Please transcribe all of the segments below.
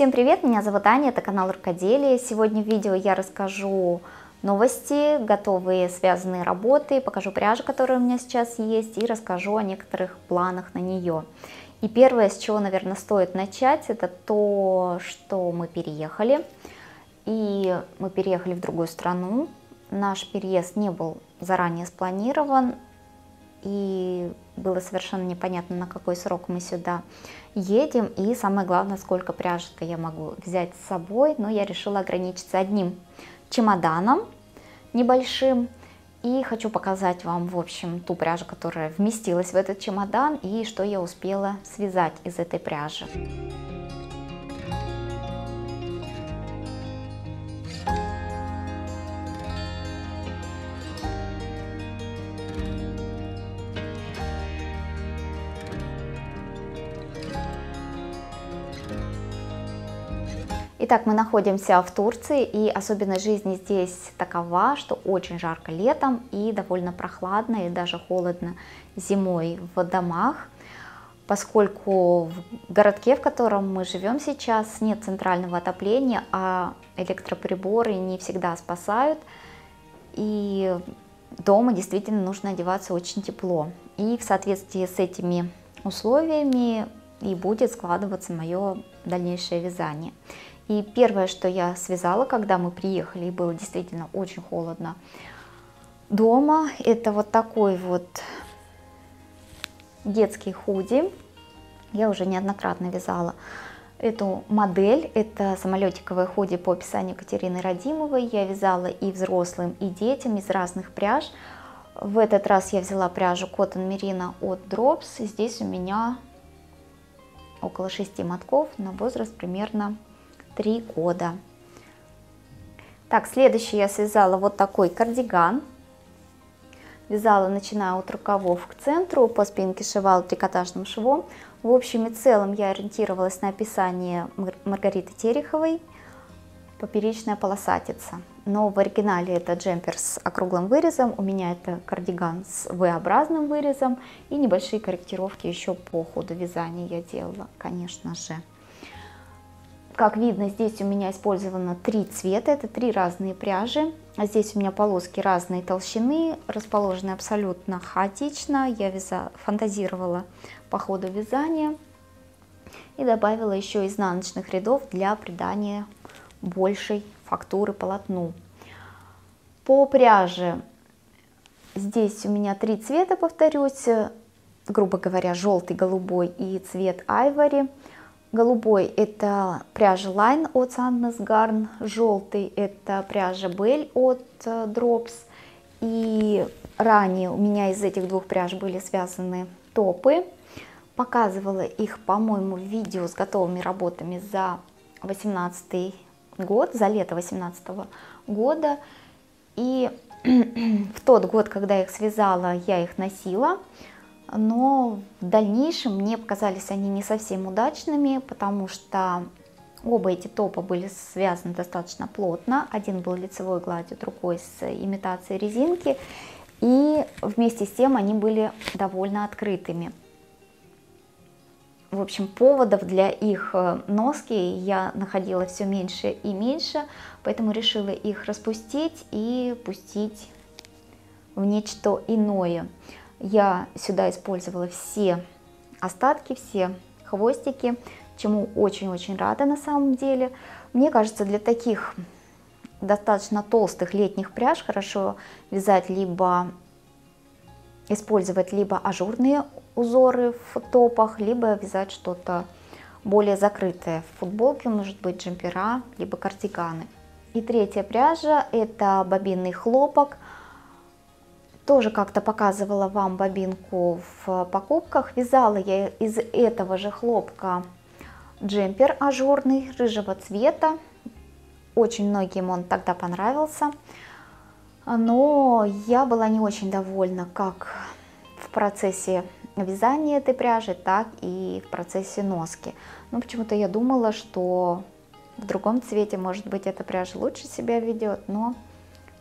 Всем привет, меня зовут Аня, это канал Рукоделие. Сегодня в видео я расскажу новости, готовые связанные работы, покажу пряжу, которая у меня сейчас есть, и расскажу о некоторых планах на нее. И первое, с чего, наверное, стоит начать, это то, что мы переехали. И мы переехали в другую страну. Наш переезд не был заранее спланирован, и было совершенно непонятно, на какой срок мы сюда едем, и самое главное, сколько пряжи-то я могу взять с собой, но я решила ограничиться одним чемоданом небольшим, и хочу показать вам, в общем, ту пряжу, которая вместилась в этот чемодан, и что я успела связать из этой пряжи. Итак, мы находимся в Турции, и особенность жизни здесь такова, что очень жарко летом и довольно прохладно, и даже холодно зимой в домах, поскольку в городке, в котором мы живем сейчас, нет центрального отопления, а электроприборы не всегда спасают, и дома действительно нужно одеваться очень тепло. И в соответствии с этими условиями и будет складываться мое дальнейшее вязание. И первое, что я связала, когда мы приехали, и было действительно очень холодно дома, это вот такой вот детский худи. Я уже неоднократно вязала эту модель. Это самолетиковое худи по описанию Катерины Радимовой. Я вязала и взрослым, и детям из разных пряж. В этот раз я взяла пряжу Cotton Merino от Drops. Здесь у меня около 6 мотков на возраст примерно 3 года. Так, следующий я связала вот такой кардиган. Вязала, начиная от рукавов к центру, по спинке шивала трикотажным швом. В общем и целом я ориентировалась на описание Маргариты Тереховой «Поперечная полосатица». Но в оригинале это джемпер с округлым вырезом, у меня это кардиган с V-образным вырезом и небольшие корректировки еще по ходу вязания я делала, конечно же. Как видно, здесь у меня использовано три цвета, это три разные пряжи. А здесь у меня полоски разной толщины, расположены абсолютно хаотично. Я вяза, фантазировала по ходу вязания и добавила еще изнаночных рядов для придания большей фактуры полотну. По пряже здесь у меня три цвета, повторюсь, грубо говоря, желтый, голубой и цвет айвори. Голубой это пряжа Line от Sandnes Garn, желтый это пряжа Bell от э, Drops. И ранее у меня из этих двух пряж были связаны топы. Показывала их, по-моему, в видео с готовыми работами за 18 год, за лето 18 года. И в тот год, когда я их связала, я их носила но в дальнейшем мне показались они не совсем удачными, потому что оба эти топа были связаны достаточно плотно. Один был лицевой гладью, другой с имитацией резинки. И вместе с тем они были довольно открытыми. В общем, поводов для их э, носки я находила все меньше и меньше, поэтому решила их распустить и пустить в нечто иное. Я сюда использовала все остатки, все хвостики, чему очень-очень рада на самом деле. Мне кажется, для таких достаточно толстых летних пряж хорошо вязать либо использовать либо ажурные узоры в топах, либо вязать что-то более закрытое. В футболке может быть джемпера, либо кардиганы. И третья пряжа это бобинный хлопок – тоже как-то показывала вам бобинку в покупках. Вязала я из этого же хлопка джемпер ажурный, рыжего цвета. Очень многим он тогда понравился. Но я была не очень довольна как в процессе вязания этой пряжи, так и в процессе носки. Но почему-то я думала, что в другом цвете, может быть, эта пряжа лучше себя ведет, но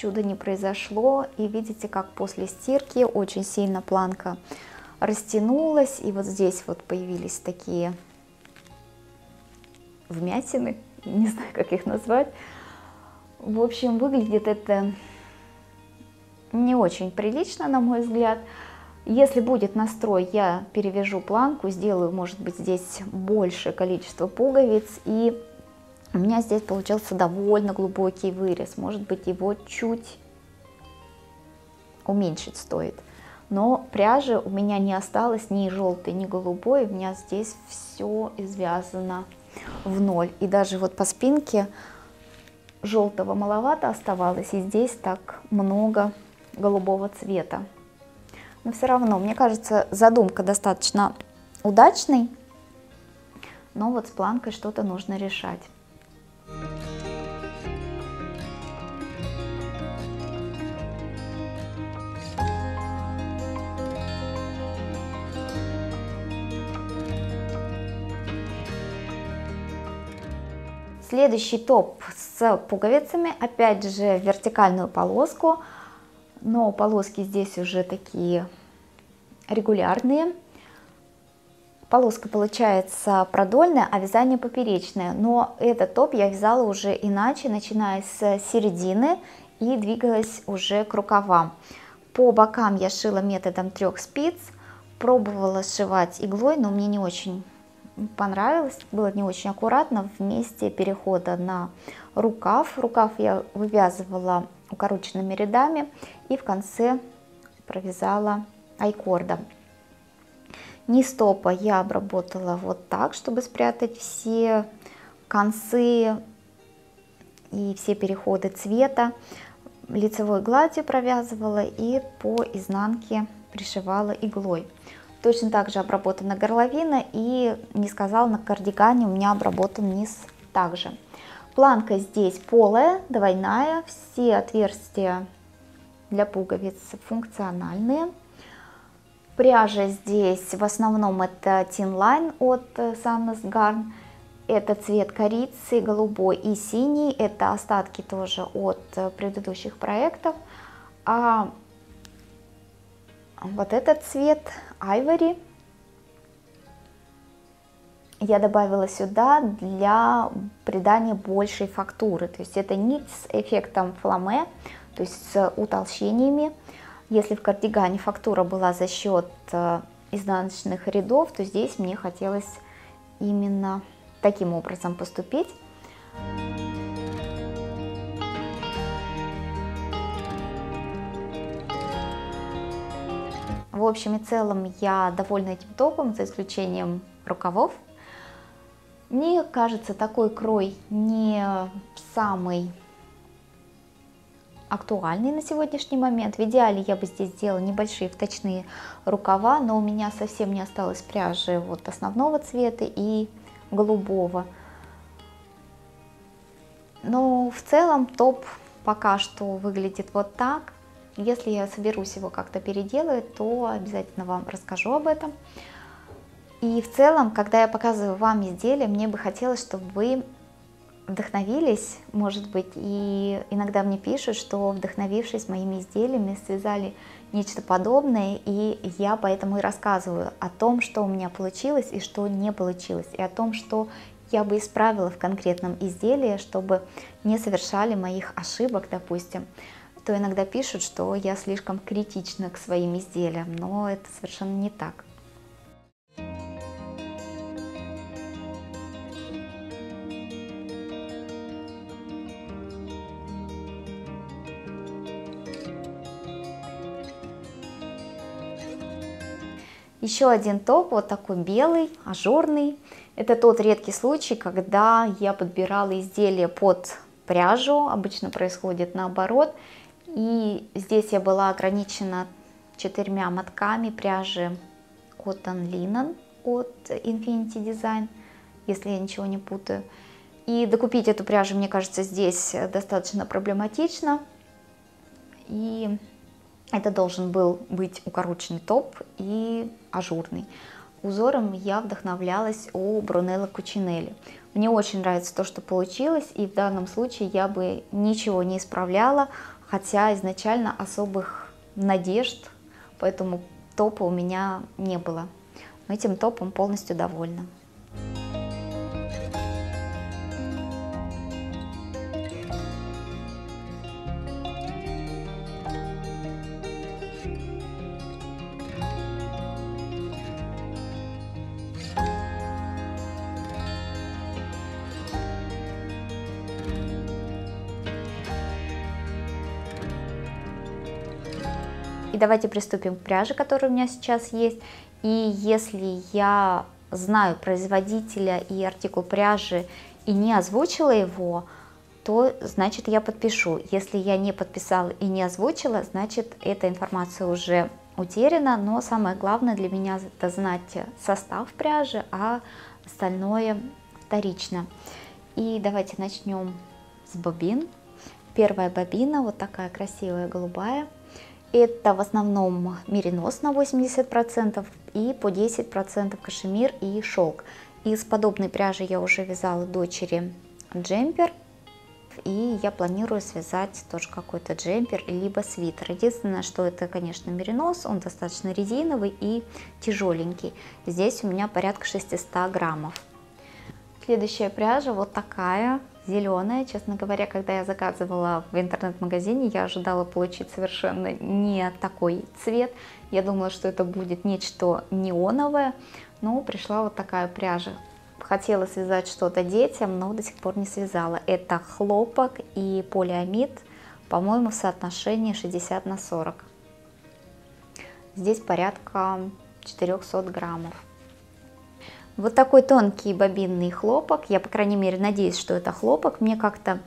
чуда не произошло. И видите, как после стирки очень сильно планка растянулась. И вот здесь вот появились такие вмятины, не знаю, как их назвать. В общем, выглядит это не очень прилично, на мой взгляд. Если будет настрой, я перевяжу планку, сделаю, может быть, здесь большее количество пуговиц. И у меня здесь получился довольно глубокий вырез. Может быть, его чуть уменьшить стоит. Но пряжи у меня не осталось ни желтой, ни голубой. У меня здесь все извязано в ноль. И даже вот по спинке желтого маловато оставалось. И здесь так много голубого цвета. Но все равно, мне кажется, задумка достаточно удачной. Но вот с планкой что-то нужно решать. Следующий топ с пуговицами, опять же вертикальную полоску, но полоски здесь уже такие регулярные. Полоска получается продольная, а вязание поперечное, но этот топ я вязала уже иначе, начиная с середины и двигалась уже к рукавам. По бокам я шила методом трех спиц, пробовала сшивать иглой, но мне не очень понравилось, было не очень аккуратно в месте перехода на рукав. Рукав я вывязывала укороченными рядами и в конце провязала айкордом. Низ топа я обработала вот так, чтобы спрятать все концы и все переходы цвета. Лицевой гладью провязывала и по изнанке пришивала иглой. Точно так же обработана горловина и не сказала, на кардигане у меня обработан низ также. Планка здесь полая, двойная, все отверстия для пуговиц функциональные. Пряжа здесь в основном это Line от Sunless Garn. Это цвет корицы, голубой и синий. Это остатки тоже от предыдущих проектов. А вот этот цвет Ivory я добавила сюда для придания большей фактуры. То есть это нить с эффектом фламе, то есть с утолщениями. Если в кардигане фактура была за счет э, изнаночных рядов, то здесь мне хотелось именно таким образом поступить. В общем и целом я довольна этим топом, за исключением рукавов. Мне кажется, такой крой не самый актуальный на сегодняшний момент. В идеале я бы здесь сделала небольшие вточные рукава, но у меня совсем не осталось пряжи вот основного цвета и голубого. Но в целом топ пока что выглядит вот так. Если я соберусь его как-то переделать, то обязательно вам расскажу об этом. И в целом, когда я показываю вам изделие, мне бы хотелось, чтобы вы вдохновились, может быть, и иногда мне пишут, что вдохновившись моими изделиями, связали нечто подобное, и я поэтому и рассказываю о том, что у меня получилось и что не получилось, и о том, что я бы исправила в конкретном изделии, чтобы не совершали моих ошибок, допустим, то иногда пишут, что я слишком критична к своим изделиям, но это совершенно не так. Еще один топ, вот такой белый, ажурный. Это тот редкий случай, когда я подбирала изделие под пряжу, обычно происходит наоборот. И здесь я была ограничена четырьмя мотками пряжи Cotton Linen от Infinity Design, если я ничего не путаю. И докупить эту пряжу, мне кажется, здесь достаточно проблематично. И это должен был быть укороченный топ и ажурный. Узором я вдохновлялась у Брунелло Кучинелли. Мне очень нравится то, что получилось, и в данном случае я бы ничего не исправляла, хотя изначально особых надежд по этому топу у меня не было. Но этим топом полностью довольна. Давайте приступим к пряже, которая у меня сейчас есть. И если я знаю производителя и артикул пряжи и не озвучила его, то значит я подпишу. Если я не подписала и не озвучила, значит эта информация уже утеряна, но самое главное для меня это знать состав пряжи, а остальное вторично. И давайте начнем с бобин. Первая бобина, вот такая красивая голубая. Это в основном меринос на 80% и по 10% кашемир и шелк. Из подобной пряжи я уже вязала дочери джемпер. И я планирую связать тоже какой-то джемпер, либо свитер. Единственное, что это, конечно, меринос, он достаточно резиновый и тяжеленький. Здесь у меня порядка 600 граммов. Следующая пряжа вот такая, зеленая. Честно говоря, когда я заказывала в интернет-магазине, я ожидала получить совершенно не такой цвет. Я думала, что это будет нечто неоновое, но пришла вот такая пряжа. Хотела связать что-то детям, но до сих пор не связала. Это хлопок и полиамид, по-моему, в соотношении 60 на 40. Здесь порядка 400 граммов. Вот такой тонкий бобинный хлопок. Я, по крайней мере, надеюсь, что это хлопок. Мне как-то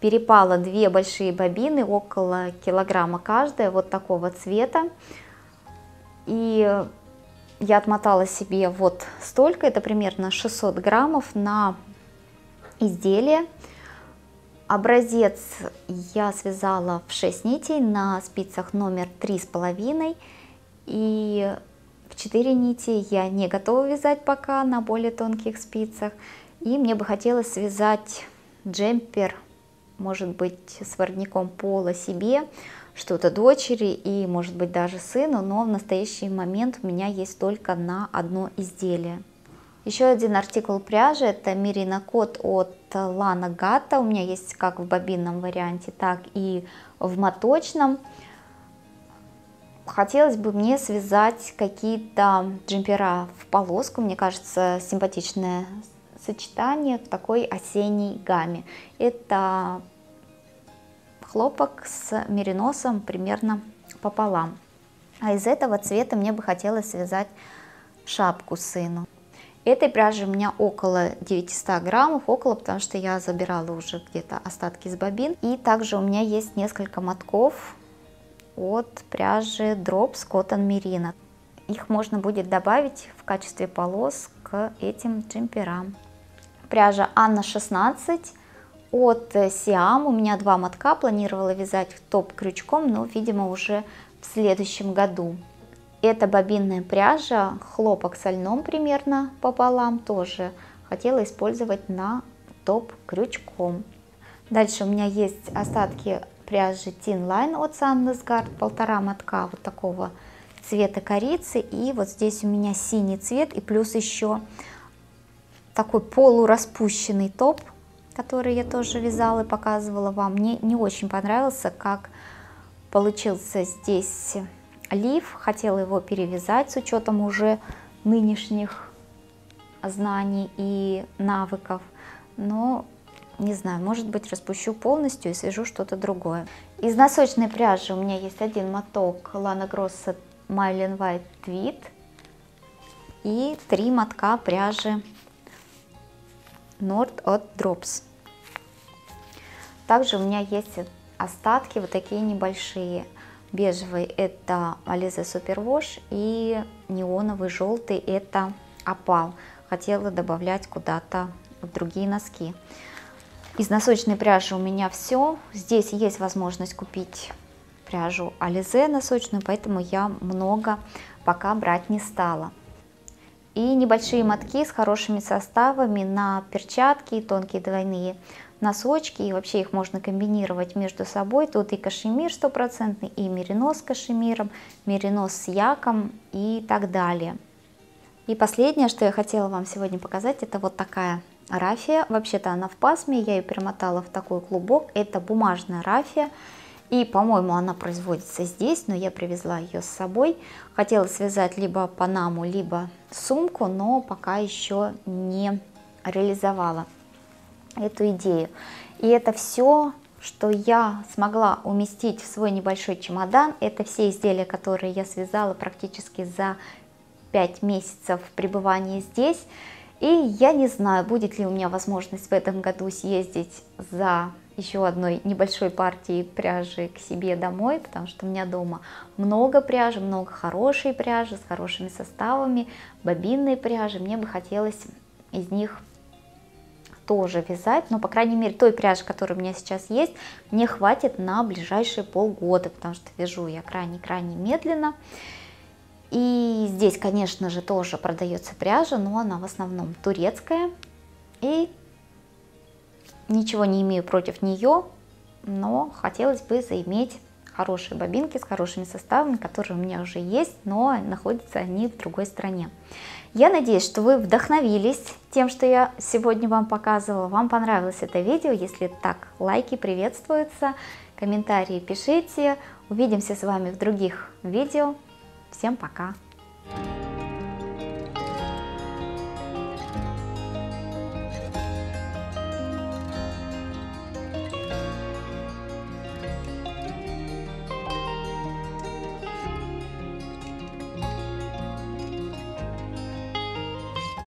перепало две большие бобины, около килограмма каждая, вот такого цвета. И я отмотала себе вот столько, это примерно 600 граммов на изделие. Образец я связала в 6 нитей на спицах номер 3,5 и в 4 нити я не готова вязать пока на более тонких спицах. И мне бы хотелось связать джемпер, может быть, с воротником пола себе, что-то дочери и, может быть, даже сыну, но в настоящий момент у меня есть только на одно изделие. Еще один артикул пряжи, это Мерина Кот от Лана Гата, у меня есть как в бобинном варианте, так и в моточном. Хотелось бы мне связать какие-то джемпера в полоску, мне кажется, симпатичное сочетание в такой осенней гамме. Это хлопок с мериносом примерно пополам. А из этого цвета мне бы хотелось связать шапку сыну. Этой пряжи у меня около 900 граммов, около, потому что я забирала уже где-то остатки с бобин. И также у меня есть несколько мотков от пряжи Drops Cotton Merino. Их можно будет добавить в качестве полос к этим джемперам. Пряжа Анна 16 от Siam. У меня два мотка, планировала вязать топ крючком, но, видимо, уже в следующем году. Это бобинная пряжа, хлопок со льном примерно пополам, тоже хотела использовать на топ крючком. Дальше у меня есть остатки пряжи Tin Line от Sandnesgard, полтора мотка вот такого цвета корицы. И вот здесь у меня синий цвет и плюс еще такой полураспущенный топ который я тоже вязала и показывала вам. Мне не очень понравился, как получился здесь лиф. Хотела его перевязать с учетом уже нынешних знаний и навыков. Но не знаю, может быть распущу полностью и свяжу что-то другое. Из носочной пряжи у меня есть один моток Lana Grossa Mylene White Tweed и три мотка пряжи Nord от Drops. Также у меня есть остатки вот такие небольшие. Бежевый это Alize Superwash и неоновый желтый это опал. Хотела добавлять куда-то в другие носки. Из носочной пряжи у меня все. Здесь есть возможность купить пряжу Alize носочную, поэтому я много пока брать не стала. И небольшие мотки с хорошими составами на перчатки, тонкие двойные носочки, и вообще их можно комбинировать между собой. Тут и кашемир стопроцентный, и меринос с кашемиром, меринос с яком и так далее. И последнее, что я хотела вам сегодня показать, это вот такая рафия. Вообще-то она в пасме, я ее перемотала в такой клубок. Это бумажная рафия. И, по-моему, она производится здесь, но я привезла ее с собой. Хотела связать либо панаму, либо сумку, но пока еще не реализовала эту идею. И это все, что я смогла уместить в свой небольшой чемодан. Это все изделия, которые я связала практически за 5 месяцев пребывания здесь. И я не знаю, будет ли у меня возможность в этом году съездить за еще одной небольшой партией пряжи к себе домой, потому что у меня дома много пряжи, много хорошей пряжи с хорошими составами, бобинной пряжи. Мне бы хотелось из них тоже вязать, но, по крайней мере, той пряжи, которая у меня сейчас есть, мне хватит на ближайшие полгода, потому что вяжу я крайне-крайне медленно. И здесь, конечно же, тоже продается пряжа, но она в основном турецкая. И ничего не имею против нее, но хотелось бы заиметь хорошие бобинки с хорошими составами, которые у меня уже есть, но находятся они в другой стране. Я надеюсь, что вы вдохновились тем, что я сегодня вам показывала. Вам понравилось это видео. Если так, лайки приветствуются, комментарии пишите. Увидимся с вами в других видео. Всем пока!